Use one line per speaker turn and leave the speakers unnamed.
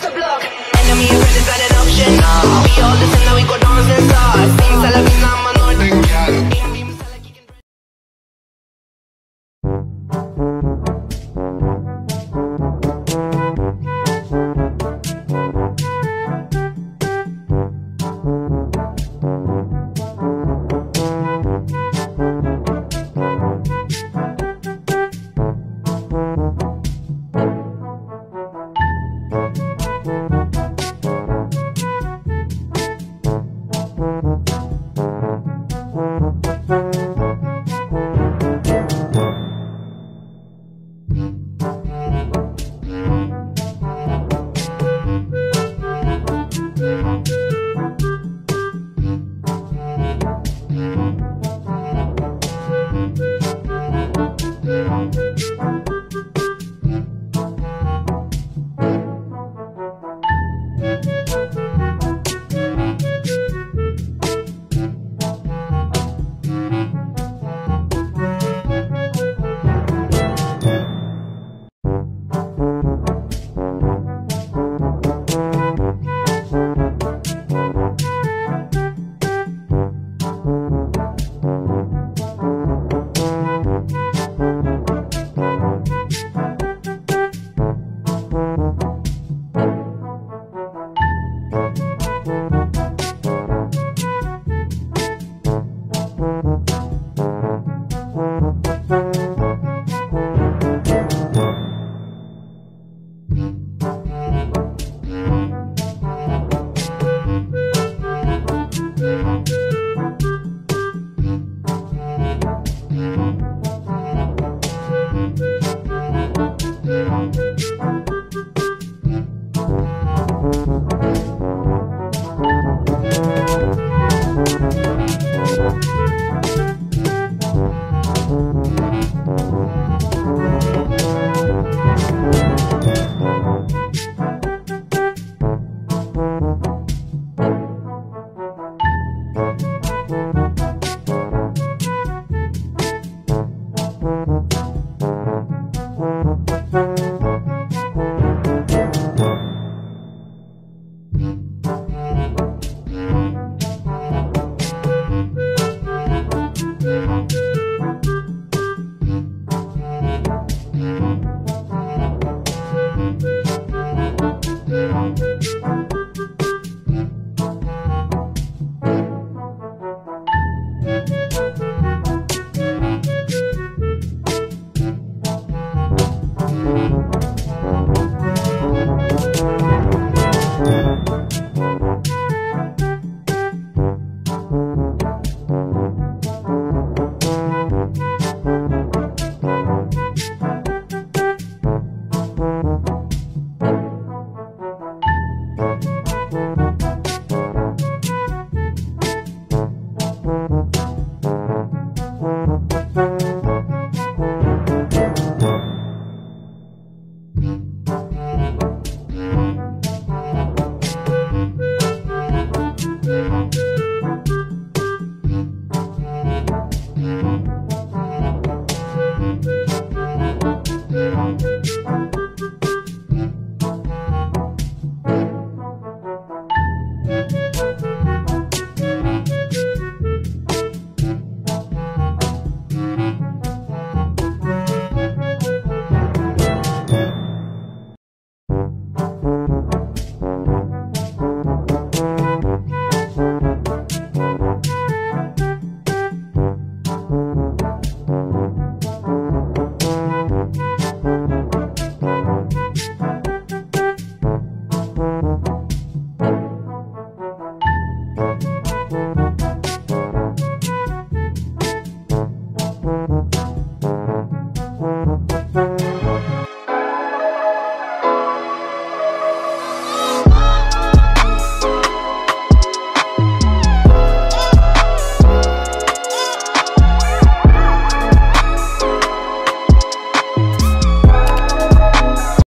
across the block. Enemy and friend is not an option. We all listen now we go dancing, and start. Sing Salavina,